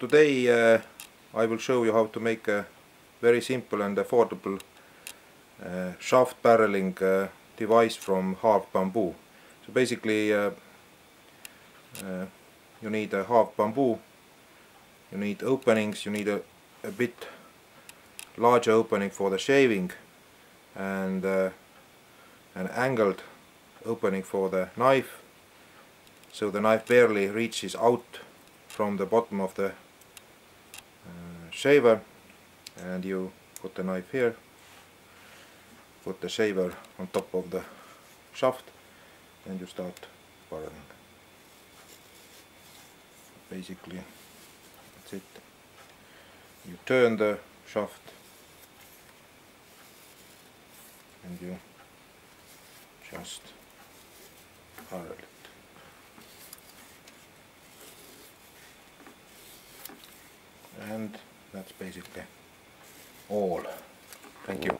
today uh, I will show you how to make a very simple and affordable uh, shaft barreling uh, device from halved bamboo. So basically uh, uh, you need a halved bamboo, you need openings, you need a, a bit larger opening for the shaving and uh, an angled opening for the knife so the knife barely reaches out from the bottom of the shaver and you put the knife here. Put the shaver on top of the shaft and you start barreling basically that's it. You turn the shaft and you just barrel it. And that's basically all. Thank you.